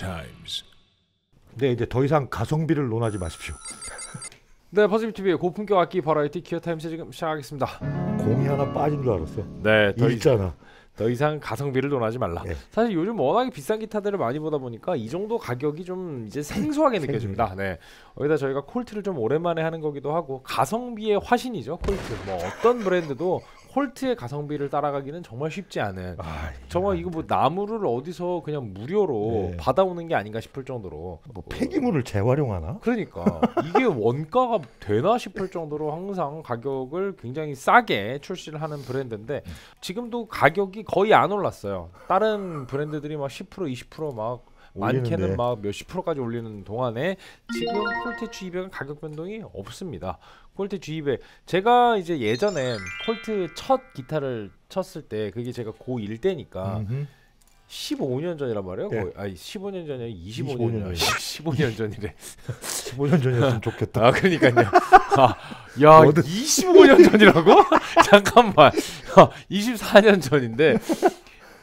times. 네 이제 더 이상 가성비를 논하지 마십시오. 네, 버즈비 TV의 고품격 악기 버라이티 Gear Times 지금 시작하겠습니다. 공이 하나 빠진 줄 알았어. 네, 더, 이, 일잖아. 더 이상 가성비를 논하지 말라. 예. 사실 요즘 워낙에 비싼 기타들을 많이 보다 보니까 이 정도 가격이 좀 이제 생소하게 느껴집니다. 네, 여기다 저희가 콜트를 좀 오랜만에 하는 거기도 하고 가성비의 화신이죠, 콜트. 뭐 어떤 브랜드도 콜트의 가성비를 따라가기는 정말 쉽지 않은. 아, 정말 이거 뭐 나무를 어디서 그냥 무료로 네. 받아오는 게 아닌가 싶을 정도로 뭐 폐기물을 재활용하나? 그러니까 이게 원가가 되나 싶을 정도로 항상 가격을 굉장히 싸게 출시를 하는 브랜드인데 지금도 가격이 거의 안 올랐어요. 다른 브랜드들이 막 10% 20%막 많게는. 막 몇십 프로까지 올리는 동안에 지금 콜트 G200은 가격 변동이 없습니다. 콜트 G200 제가 이제 예전에 콜트 첫 기타를 쳤을 때 그게 제가 고1 때니까 음흠. 15년 전이란 말이에요. 네. 거의 아니 15년 전이 아니라 25년 25년 전. 전이요. 15년 전이래. 15년 전이었으면 좋겠다. 아 그러니까요. 아, 야 뭐든- 25년 전이라고? 잠깐만. 야, 24년 전인데.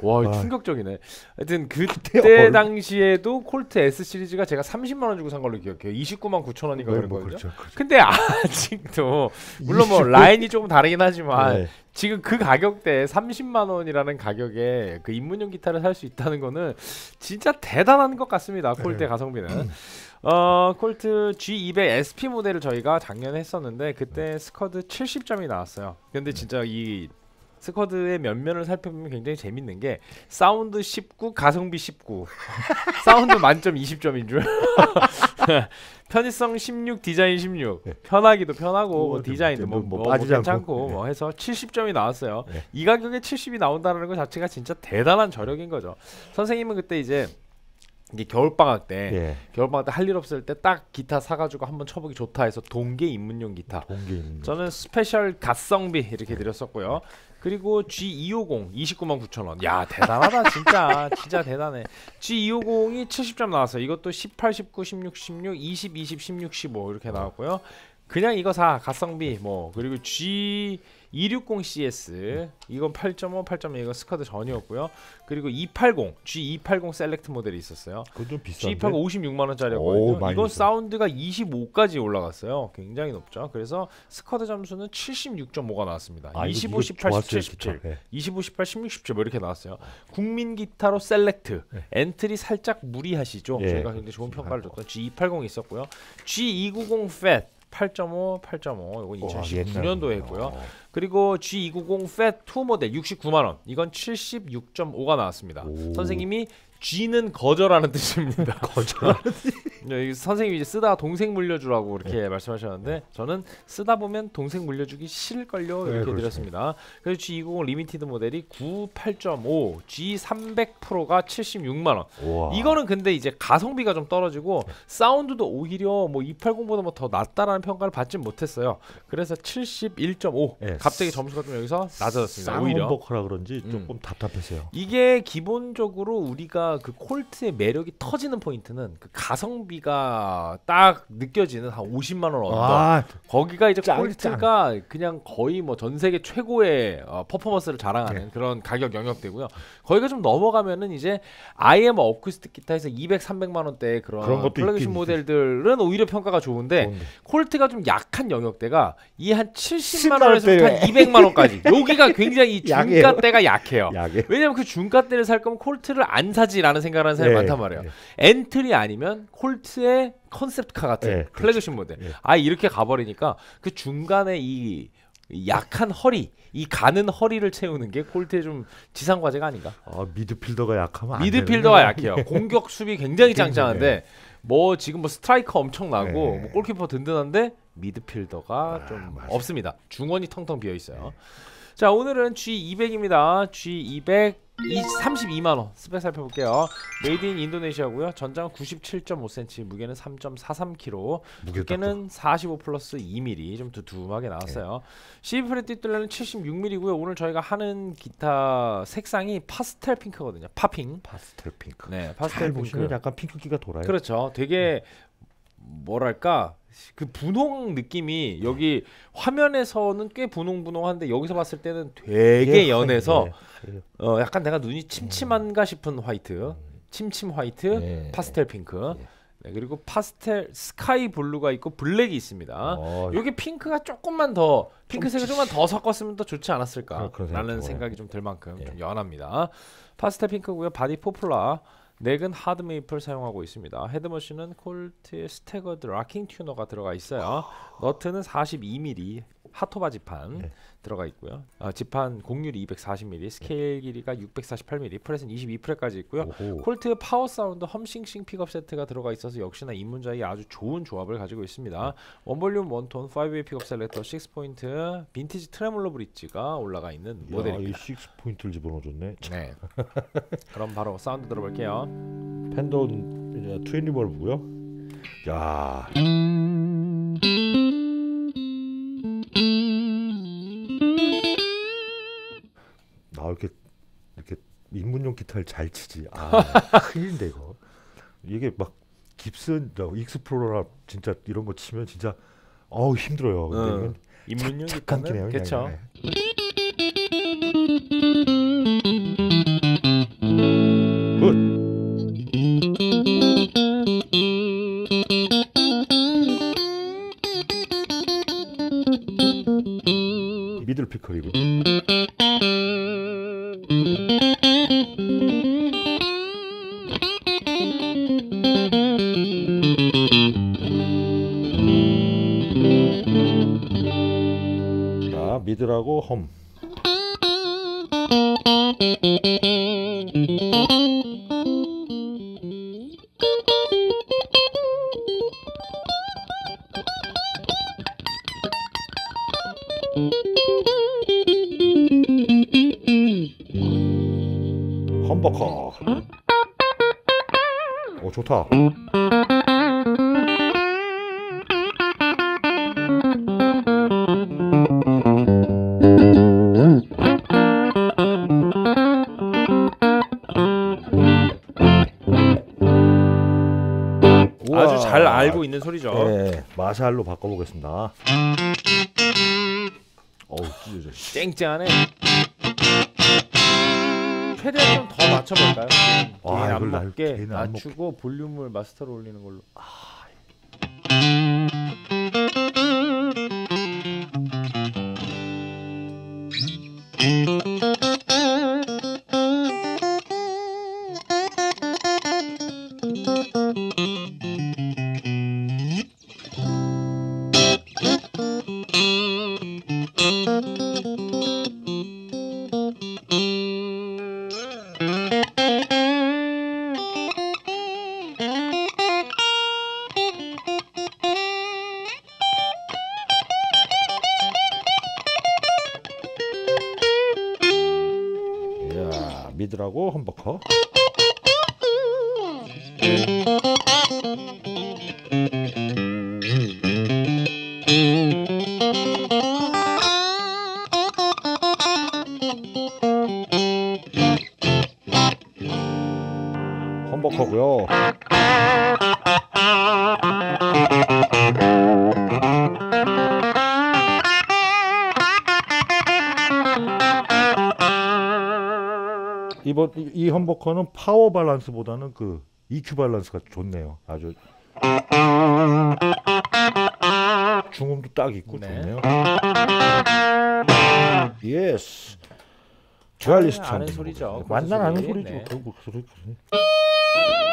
와 아. 충격적이네. 하여튼 그때 당시에도 콜트 S 시리즈가 제가 30만 원 주고 산 걸로 기억해요. 29만 9천 원인가 네, 그런 뭐 거죠. 그렇죠. 그렇죠. 근데 아직도 물론 뭐29 라인이 조금 다르긴 하지만 네. 지금 그 가격대에 30만 원이라는 가격에 그 입문용 기타를 살 수 있다는 거는 진짜 대단한 것 같습니다. 콜트 네. 가성비는. 어 콜트 G200 SP 모델을 저희가 작년에 했었는데 네. 그때 스쿼드 70점이 나왔어요. 근데 진짜 이 스쿼드의 면면을 살펴보면 굉장히 재밌는 게 사운드 19, 가성비 19. 사운드 만점 20점인 줄. 편의성 16, 디자인 16. 네. 편하기도 편하고 뭐 뭐 디자인도 뭐, 뭐 뭐, 뭐. 괜찮고 네. 뭐 해서 70점이 나왔어요. 네. 이 가격에 70이 나온다는 것 자체가 진짜 대단한 저력인 거죠. 선생님은 그때 이제 이게 겨울 방학 때 예. 겨울 방학 때 할 일 없을 때 딱 기타 사가지고 한번 쳐보기 좋다 해서 동계 입문용 기타. 동계 거. 저는 스페셜 가성비 이렇게 드렸었고요. 그리고 G250 29만 9천 원. 야 대단하다 진짜 진짜 대단해. G250이 70점 나왔어요. 이것도 18, 19, 16, 16, 20, 20, 16, 15 이렇게 나왔고요. 그냥 이거 사 가성비 뭐 그리고 G260CS 이건 8.5, 8.2 이건 스쿼드 전이었고요. 그리고 280 G280 Select 모델이 있었어요. 그건 좀 비싼데. G280 56만 오, 원짜리였거든요. 이건. 사운드가 25까지 올라갔어요. 굉장히 높죠. 그래서 스쿼드 점수는 76.5가 나왔습니다. 아, 이거- 25, 이거 18, 좋았어요, 17, 17. 기타. 예. 25, 18, 16, 17 뭐 이렇게 나왔어요. 국민 기타로 select. 네. 엔트리 살짝 무리하시죠. 예. 저희가 굉장히 좋은 평가를 줬던 G280 있었고요. G290 FAT 8.5, 8.5 이건 와, 2019년도에 옛날 했고요. 거. 그리고 G290 FAT 2 모델 69만 원. 이건 76.5가 나왔습니다. 오. 선생님이 G는 거절하는 뜻입니다. 거절. 선생님이 이제 쓰다가 동생 물려주라고 이렇게 네. 말씀하셨는데 저는 쓰다 보면 동생 물려주기 싫을걸요 네, 이렇게 그렇죠. 드렸습니다. 그래서 G290 Limited 모델이 98.5, G300 프로가 76만 원. 우와. 이거는 근데 이제 가성비가 좀 떨어지고 사운드도 오히려 뭐 280보다 뭐더 낫다라는 평가를 받진 못했어요. 그래서 71.5. 예. 갑자기 점수가 좀 여기서 낮아졌습니다. 오히려. 쌍험버커라 그런지 음. 조금 답답했어요. 이게 기본적으로 우리가 그 콜트의 매력이 터지는 포인트는 그 가성비가 딱 느껴지는 한 50만 원 under. 아, 거기가 이제 짱, 콜트가 그냥 거의 뭐 전 세계 최고의 어, 퍼포먼스를 자랑하는 네. 그런 가격 영역대고요. 거기가 좀 넘어가면은 이제 뭐 어쿠스틱 기타에서 200, 300만 원대 그런, 그런 플래그십 모델들은 오히려 평가가 좋은데 좋은데. 콜트가 좀 약한 영역대가 이 한 70만 10만 원에서부터 한 원대. 200만 원까지 여기가 굉장히 약해요. 중가대가 약해요. 약에. 왜냐면 그 중가대를 살 거면 콜트를 안 사지라는 생각을 하는 사람이 예, 많단 말이에요. 예. 엔트리 아니면 콜트의 컨셉카 같은 예, 플래그십 모델. 예. 아 이렇게 가버리니까 그 중간에 이 약한 허리, 이 가는 허리를 채우는 게 콜트의 좀 지상 과제가 아닌가. 아, 미드필더가 약하면 안 미드필더가. 약해요. 공격 수비 굉장히 짱짱한데 뭐 지금 뭐 스트라이커 엄청나고 네. 뭐 골키퍼 든든한데 미드필더가 아, 좀 맞아요. 없습니다. 중원이 텅텅 비어 있어요. 자 오늘은 G200입니다. G200 이 32만 원 스펙 살펴볼게요. made in Indonesia고요. 전장 97.5cm, 무게는 3.43kg, 무게 두께는 45 플러스 2mm 좀 두툼하게 나왔어요. 십이 프렛 뒤 둘레는 76mm고요. 오늘 저희가 하는 기타 색상이 파스텔 핑크거든요. 파핑. 파스텔 핑크. 네, 잘 파스텔 보시면 핑크. 약간 핑크기가 돌아요. 그렇죠. 되게 뭐랄까 그 분홍 느낌이 여기 화면에서는 꽤 분홍분홍한데 여기서 봤을 때는 되게 예, 연해서 예, 예. 어 약간 내가 눈이 침침한가 싶은 화이트. 침침 화이트, 네. 파스텔 핑크. 예. 네, 그리고 파스텔 스카이 블루가 있고 블랙이 있습니다. 어, 여기 핑크가 조금만 더 핑크색을 조금만 더 섞었으면 더 좋지 않았을까 그런- 그런 라는 생각도 생각이 좀 들 만큼 예. 좀 연합니다. 파스텔 핑크고요. 바디 포플라 넥은 hard maple 사용하고 있습니다. 헤드머신은 콜트의 staggered locking tuner가 들어가 있어요. 너트는 42mm jatoba 지판 네. 들어가 있고요. 어, 지판 공률이 240mm, 스케일 길이가 648mm, 프렛은 22프렛까지 있고요. 오호. 콜트 Power Sound hum sing sing pickup 세트가 들어가 있어서 역시나 입문자에게 아주 좋은 조합을 가지고 있습니다. one volume one tone 5way pickup selector 6point vintage tremolo bridge가 올라가 있는 야, 이 모델입니다. six point를 집어넣어줬네. 네. 그럼 바로 사운드 들어볼게요. Fender Twin Reverb고요. 야, 나 이렇게 이렇게 입문용 기타를 잘 치지. 아, 큰일인데 이거. 이게 막 Gibson, 저 Explorer 진짜 이런 거 치면 진짜 어우 힘들어요. 근데 응. 이건 입문용 기타는. 그렇죠. 험버커. 오 좋다. 아주 잘 알고 있는 소리죠. 네, 마샬로 바꿔보겠습니다. 어우 찢어져. 쨍쨍하네. 최대한 좀 더 맞춰볼까요? 아, 안 이걸 날- 안 낮추고 볼륨을 마스터로 올리는 걸로. humbucker고요. 이번 이, 이 humbucker는 파워 밸런스보다는 그 EQ 밸런스가 좋네요. 아주 중음도 딱 있고 네. 좋네요. yes. 듀얼리스트 아는 소리죠. 완전 아는 소리. 소리죠. 네. 그, 그 소리, 그소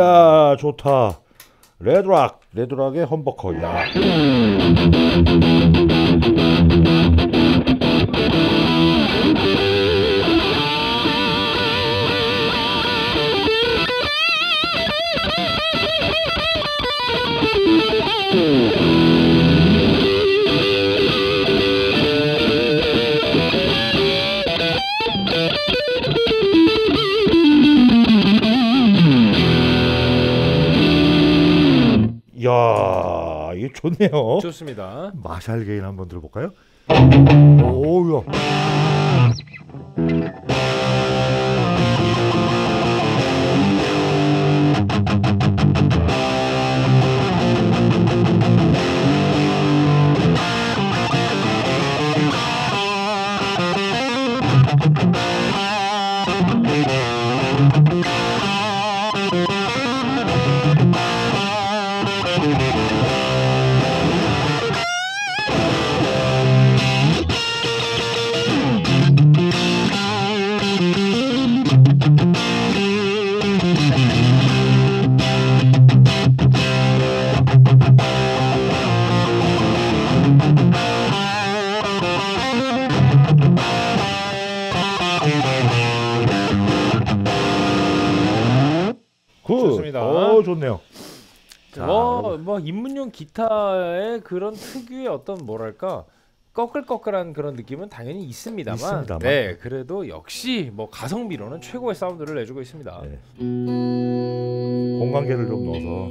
이야 좋다. 레드락 레드락의 험버커. 야. 야, 이게 좋네요. 좋습니다. 마샬 게인 한번 들어볼까요? 오야. 어, 좋네요. 자, 뭐, 뭐 입문용 기타의 그런 특유의 어떤 뭐랄까 꺼끌꺼끌한 그런 느낌은 당연히 있습니다만, 있습니다만. 네 그래도 역시 뭐 가성비로는 최고의 사운드를 내주고 있습니다. 네. 공간계를 좀 넣어서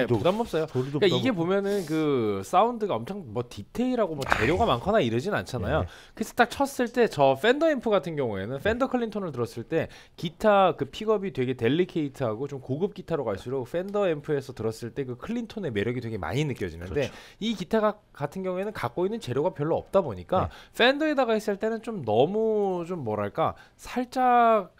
네 부담 없어요. 그러니까 이게. 보면은 그 사운드가 엄청 뭐 디테일하고 뭐 재료가 많거나 이러진 않잖아요. 네. 그래서 딱 쳤을 때 저 Fender 앰프 같은 경우에는 Fender clean tone을 들었을 때 기타 그 픽업이 되게 delicate하고 좀 고급 기타로 갈수록 Fender 앰프에서 들었을 때 그 clean tone의 매력이 되게 많이 느껴지는데 그렇죠. 이 기타가 같은 경우에는 갖고 있는 재료가 별로 없다 보니까 네. Fender에다가 했을 때는 좀 너무 좀 뭐랄까 살짝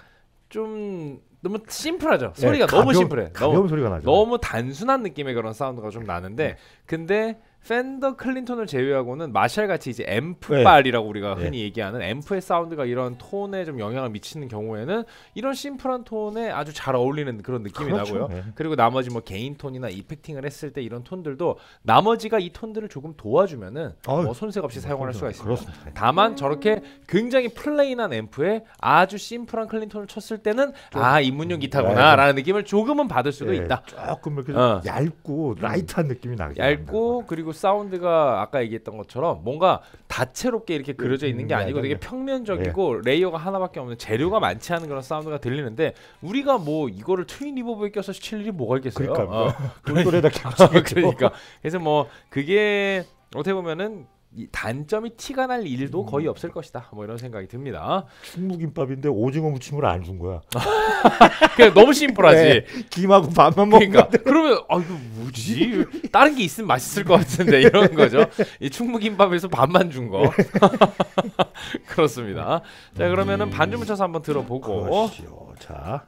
좀 너무 심플하죠. 네, 소리가 너무 가벼운- 심플해. 가벼운 너무 소리가 나죠. 너무 단순한 느낌의 그런 사운드가 좀 네. 나는데 근데 Fender clean tone을 제외하고는 마샬 같이 이제 앰프빨이라고 우리가 네. 흔히 얘기하는 앰프의 사운드가 이런 톤에 좀 영향을 미치는 경우에는 이런 심플한 톤에 아주 잘 어울리는 그런 느낌이 그렇죠. 나고요. 네. 그리고 나머지 뭐 gain 톤이나 effecting을 했을 때 이런 톤들도 나머지가 이 톤들을 조금 도와주면은 어이, 뭐 손색 없이 사용할 수가 있습니다. 그렇습니다. 다만 저렇게 굉장히 plain한 앰프에 아주 심플한 clean tone을 쳤을 때는 아 입문용 기타구나라는 느낌을 조금은 받을 수도 네, 있다. 조금 이렇게 어. 얇고 light한 느낌이 나게 얇고 그리고 사운드가 아까 얘기했던 것처럼 뭔가 다채롭게 이렇게 그려져 있는 게 음, 아니고 네, 되게 네. 평면적이고 layer가 하나밖에 없는 재료가 많지 않은 그런 사운드가 들리는데 우리가 뭐 이거를 Twin Reverb에 껴서 칠 일이 뭐가 있겠어요? 그러니까 어, 겹치겠죠. 그러니까 그래서 뭐 그게 어떻게 보면은 이 단점이 티가 날 일도 거의 음. 없을 것이다. 뭐 이런 생각이 듭니다. 충무김밥인데 오징어 무침을 안 준 거야. 그냥 너무 심플하지. 네, 김하고 밥만 먹는 그러니까 그러면 아 이거 뭐지? 다른 게 있으면 맛있을 것 같은데 이런 거죠. 이 충무김밥에서 밥만 준 거. 그렇습니다. 자 그러면은 반주 묻혀서 한번 들어보고 그러시오. 자.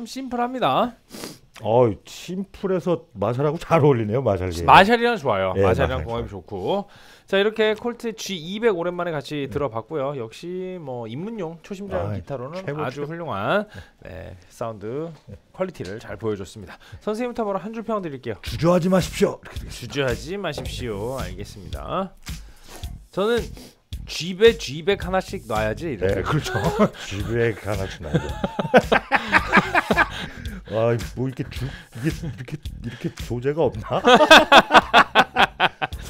좀 심플합니다. 어, 심플해서 Marshall하고 잘 어울리네요. 마샬 게. Marshall이랑 좋아요. 예, Marshall이랑 Marshall 궁합이 좋고. 자 이렇게 Cort G200 오랜만에 같이 들어봤고요. 역시 뭐 입문용 초심자 아, 기타로는 최고, 아주 최고. 훌륭한 네, 사운드 quality를 잘 보여줬습니다. 선생님부터 바로 한 줄 평 드릴게요. 주저하지 마십시오. 주저하지 마십시오. 알겠습니다. 저는 G배 G백 하나씩 놔야지. 이렇게. 네, 그렇죠. 집에 하나씩 나죠. 아, 뭐 이렇게 주 이게 이렇게 이렇게 조제가 없나?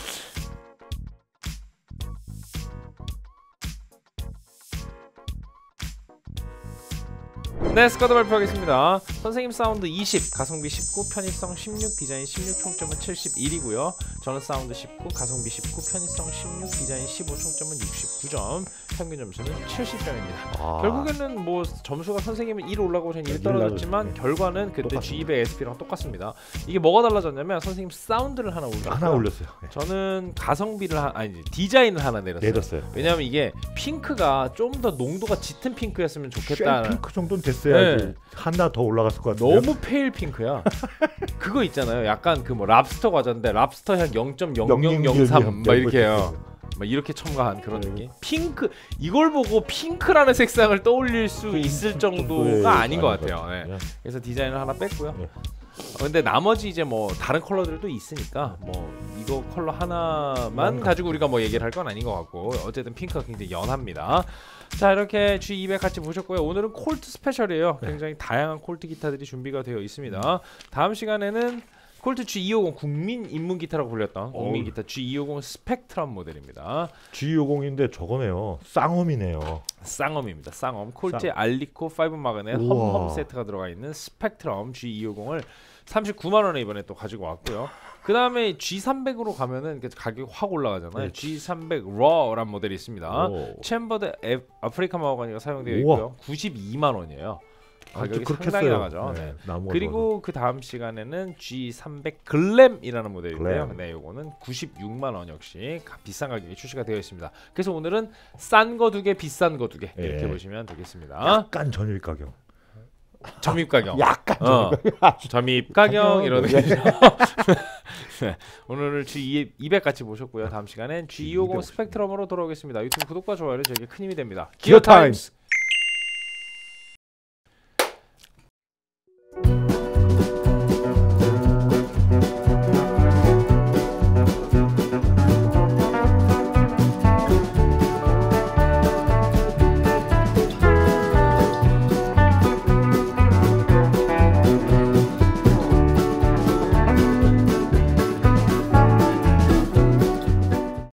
네, 스코어 발표하겠습니다. 선생님 사운드 20, 가성비 19, 편의성 16, 디자인 16, 총점은 71이고요. 저는 사운드 19, 가성비 19, 편의성 16, 디자인 15, 총점은 69점, 평균 점수는 70점입니다. 아, 결국에는 뭐 점수가 선생님은 1 올라가고 저는 1일 떨어졌지만. 결과는 그때 똑같습니다. G200 SP랑 똑같습니다. 이게 뭐가 달라졌냐면 선생님 사운드를 하나 올렸어요. 하나 올렸어요. 네. 저는 가성비를 하, 아니 디자인을 하나 내렸어요. 내렸어요. 왜냐면 이게 핑크가 좀 더 농도가 짙은 핑크였으면 좋겠다. 핑크 정도는 됐어야지. 네. 하나 더 올라갔을 것 같은데. 너무 페일 핑크야. 그거 있잖아요. 약간 그 뭐 랍스터 과자인데 랍스터 향 0.0003 막 이렇게 해요. 막 이렇게 첨가한 그런 네. 느낌. 핑크 이걸 보고 핑크라는 색상을 떠올릴 수 있을 정도가 아닌 것 같아요. 네. 그래서 디자인을 하나 뺐고요. 네. 어, 근데 나머지 이제 뭐 다른 컬러들도 있으니까 뭐 이거 컬러 하나만 만 가지고 우리가 뭐 얘기를 할 건 아닌 것 같고 어쨌든 핑크가 굉장히 연합니다. 자 이렇게 G200 같이 보셨고요. 오늘은 Cort special이에요. 네. 굉장히 다양한 Cort 기타들이 준비가 되어 있습니다. 다음 시간에는 Cort G250 국민 입문 기타라고 불렸던 국민. 기타 G250 스펙트럼 모델입니다. G50인데 저거네요. 쌍험이네요. 쌍험입니다. 쌍험 Cort의 Alnico 5 magnet. hum hum 세트가 들어가 있는 스펙트럼 G250을 39만 원에 이번에 또 가지고 왔고요. 그 다음에 G300으로 가면은 그 가격이 확 올라가잖아요. 네. G300 Raw란 모델이 있습니다. 오. chambered 애- 아프리카 마호가니가 사용되어. 있고요. 92만 원이에요. 가격이 그렇게 상당히 세요. 나가죠. 네. 네, 그리고 그 다음 시간에는 G300 Glam이라는 모델인데요. Glam. 네, 요거는 96만 원 역시 가- 비싼 가격에 출시가 되어 있습니다. 그래서 오늘은 싼 거 두 개, 비싼 거 두 개 이렇게 예. 보시면 되겠습니다. 약간 전일 가격. 점입 가격. 약간 어, 점입 가격. 이런 예. 느낌이죠. 네, 오늘은 G200 같이 보셨고요. 다음 시간엔 G250 G250 스펙트럼으로 돌아오겠습니다. 유튜브 구독과 좋아요는 저에게 큰 힘이 됩니다. Gear Times.